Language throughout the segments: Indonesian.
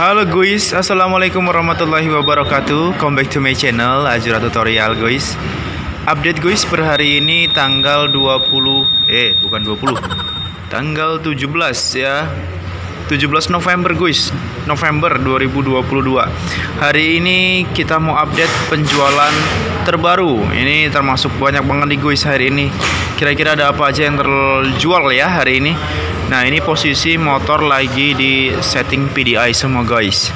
Halo guys, Assalamualaikum warahmatullahi wabarakatuh. Come back to my channel, Azura Tutorial guys. Update guys per hari ini tanggal 20 Eh, bukan 20 Tanggal 17 ya. 17 November guys. November 2022 Hari ini kita mau update penjualan terbaru. Ini termasuk banyak banget nih guys hari ini. Kira-kira ada apa aja yang terjual ya hari ini Nah ini posisi motor lagi di setting PDI semua guys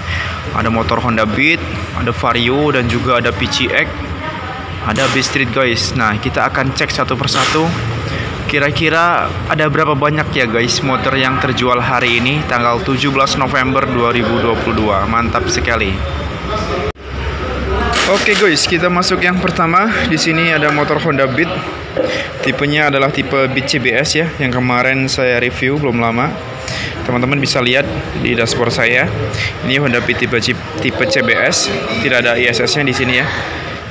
Ada motor Honda Beat Ada Vario dan juga ada PCX Ada B-Street guys Nah kita akan cek satu persatu Kira-kira ada berapa banyak ya guys motor yang terjual hari ini tanggal 17 November 2022. Mantap sekali. Oke guys, kita masuk yang pertama. Di sini ada motor Honda Beat. Tipenya adalah tipe Beat CBS ya, yang kemarin saya review belum lama. Teman-teman bisa lihat di dashboard saya. Ini Honda Beat tipe tipe CBS, tidak ada ISS-nya di sini ya.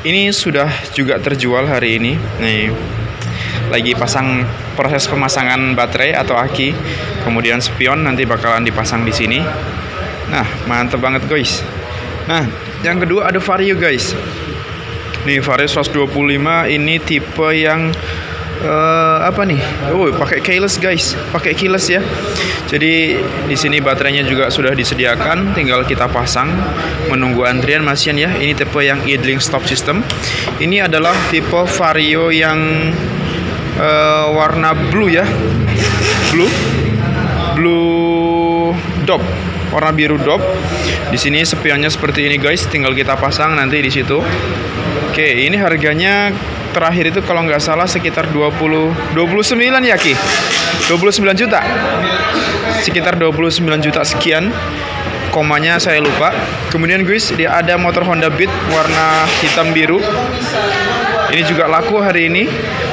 Ini sudah juga terjual hari ini. Nih, lagi pasang proses pemasangan baterai atau aki kemudian spion nanti bakalan dipasang di sini nah mantep banget guys nah yang kedua ada vario guys nih vario 125 ini tipe yang uh, apa nih? Oh pakai keyless guys. Pakai keyless ya. Jadi di sini baterainya juga sudah disediakan. Tinggal kita pasang. Menunggu antrian masian ya. Ini tipe yang idling stop system. Ini adalah tipe vario yang uh, warna blue ya. Blue. Blue dop warna biru dop. Di sini spionnya seperti ini guys. Tinggal kita pasang nanti di situ. Oke ini harganya terakhir itu kalau nggak salah sekitar 20 29 ya Ki? 29 juta. Sekitar 29 juta sekian. Komanya saya lupa. Kemudian guys dia ada motor Honda Beat warna hitam biru. Ini juga laku hari ini.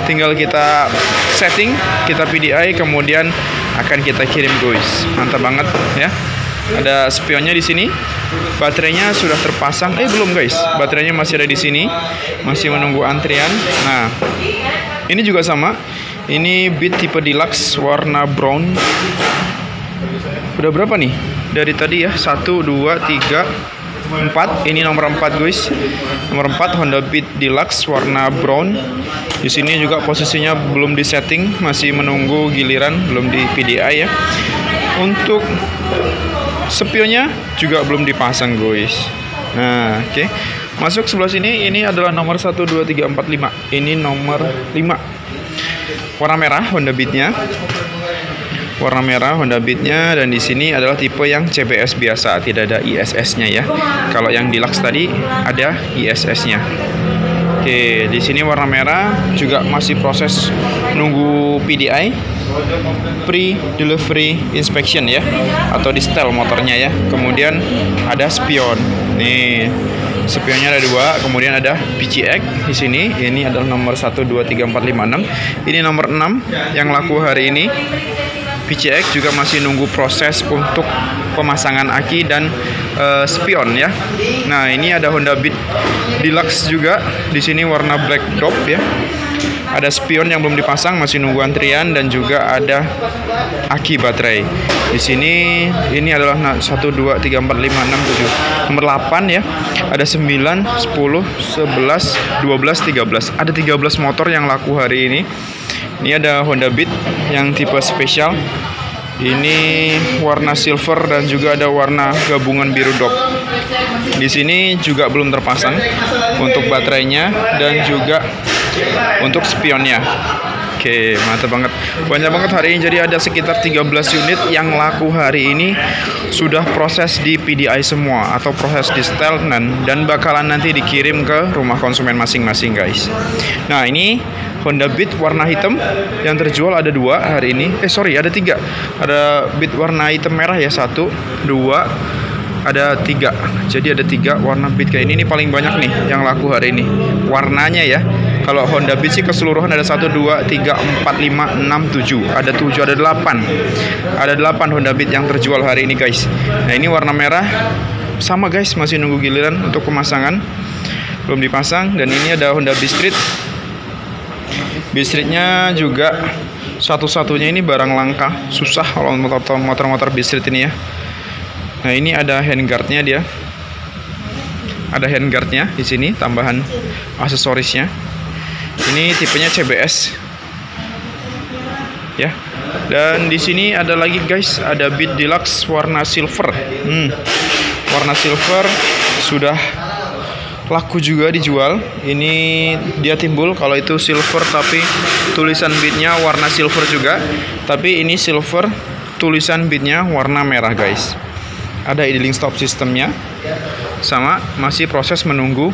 Tinggal kita setting kita PDI kemudian akan kita kirim guys. Mantap banget ya ada spionnya di sini. Baterainya sudah terpasang. Eh belum guys. Baterainya masih ada di sini. Masih menunggu antrian. Nah ini juga sama. Ini Beat tipe deluxe warna brown. Udah berapa nih? Dari tadi ya. Satu dua tiga 4 ini nomor 4 guys. Nomor 4 Honda Beat Deluxe warna brown. Di sini juga posisinya belum di setting masih menunggu giliran belum di PDI ya. Untuk spionnya juga belum dipasang guys nah oke okay. masuk sebelah sini ini adalah nomor 1 2 3 4 5 ini nomor 5 warna merah Honda Beatnya warna merah Honda Beat-nya dan di sini adalah tipe yang CBS biasa, tidak ada ISS-nya ya. Kalau yang Deluxe tadi ada ISS-nya. Oke, di sini warna merah juga masih proses nunggu PDI pre-delivery inspection ya atau di setel motornya ya. Kemudian ada spion. Nih, spionnya ada dua. Kemudian ada PCX di sini. Ini adalah nomor 1 2 3 4 5 6. Ini nomor 6 yang laku hari ini. PCX juga masih nunggu proses untuk pemasangan aki dan uh, spion ya. Nah, ini ada Honda Beat Deluxe juga. Di sini warna black top ya. Ada spion yang belum dipasang masih nunggu antrian dan juga ada aki baterai. Di sini ini adalah 1 2 3 4 5 6 7 nomor 8 ya. Ada 9, 10, 11, 12, 13. Ada 13 motor yang laku hari ini. Ini ada Honda Beat yang tipe spesial. Ini warna silver dan juga ada warna gabungan biru dop. Di sini juga belum terpasang untuk baterainya dan juga untuk spionnya. Oke, mantap banget. Banyak banget hari ini. Jadi ada sekitar 13 unit yang laku hari ini sudah proses di PDI semua atau proses di setel dan bakalan nanti dikirim ke rumah konsumen masing-masing, guys. Nah, ini Honda Beat warna hitam yang terjual ada dua hari ini. Eh sorry, ada tiga. Ada Beat warna hitam merah ya satu, dua, ada tiga jadi ada tiga warna beat kayak ini ini paling banyak nih yang laku hari ini warnanya ya kalau Honda Beat sih keseluruhan ada satu dua tiga empat lima enam tujuh. Ada tujuh ada delapan. Ada delapan Honda Beat yang terjual hari ini guys. Nah ini warna merah. Sama guys. Masih nunggu giliran untuk pemasangan belum dipasang. Dan ini ada Honda Beat Street. Beat Streetnya juga satu-satunya ini barang langka. Susah kalau motor-motor Beat Street ini ya. Nah ini ada handguardnya dia. Ada handguardnya di sini tambahan aksesorisnya. Ini tipenya CBS. Ya. Dan di sini ada lagi guys, ada Beat Deluxe warna silver. Hmm. Warna silver sudah laku juga dijual. Ini dia timbul kalau itu silver tapi tulisan beatnya warna silver juga. Tapi ini silver tulisan beatnya warna merah guys. Ada idling stop sistemnya. Sama masih proses menunggu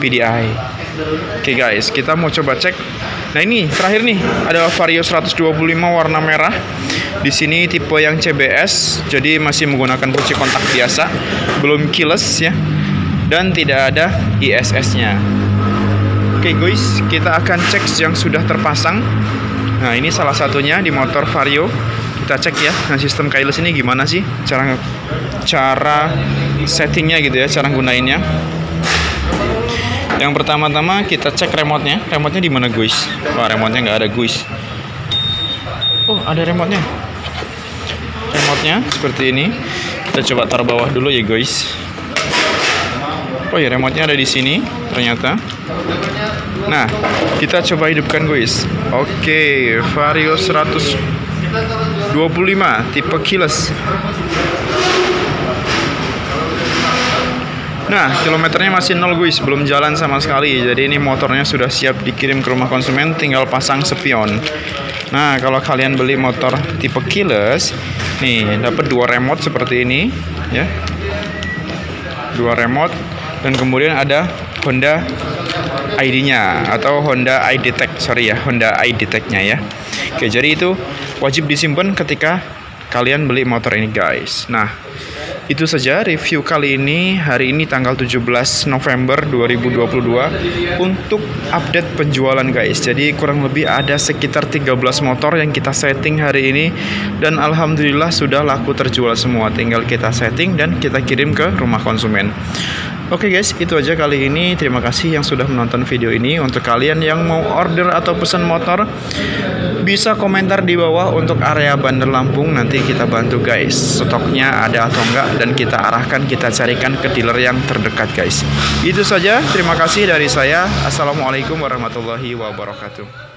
PDI. Oke okay guys, kita mau coba cek. Nah ini terakhir nih ada Vario 125 warna merah. Di sini tipe yang CBS, jadi masih menggunakan kunci kontak biasa, belum keyless ya dan tidak ada ISS-nya. Oke guys, kita akan cek yang sudah terpasang. Nah ini salah satunya di motor Vario. Kita cek ya, nah sistem keyless ini gimana sih cara cara settingnya gitu ya, cara gunainnya. Yang pertama-tama kita cek remote-nya. Remote-nya di mana guys? Wah remote-nya nggak ada guys. Oh ada remote-nya. Remote-nya seperti ini. Kita coba taruh bawah dulu ya guys. Oh ya, remote-nya ada di sini ternyata. Nah, kita coba hidupkan guys. Oke, Vario 125 tipe keyless. Nah, kilometernya masih nol guys, belum jalan sama sekali. Jadi ini motornya sudah siap dikirim ke rumah konsumen, tinggal pasang spion. Nah, kalau kalian beli motor tipe keyless, nih dapat dua remote seperti ini, ya. Dua remote dan kemudian ada Honda ID-nya atau Honda ID Tech sorry ya Honda ID Tech-nya ya oke jadi itu wajib disimpan ketika kalian beli motor ini guys nah itu saja review kali ini. Hari ini tanggal 17 November 2022 untuk update penjualan guys. Jadi kurang lebih ada sekitar 13 motor yang kita setting hari ini. Dan Alhamdulillah sudah laku terjual semua. Tinggal kita setting dan kita kirim ke rumah konsumen. Oke okay guys, itu aja kali ini. Terima kasih yang sudah menonton video ini. Untuk kalian yang mau order atau pesan motor, bisa komentar di bawah untuk area Bandar Lampung. Nanti kita bantu guys. Stoknya ada atau enggak dan kita arahkan, kita carikan ke dealer yang terdekat guys. Itu saja. Terima kasih dari saya. Assalamualaikum warahmatullahi wabarakatuh.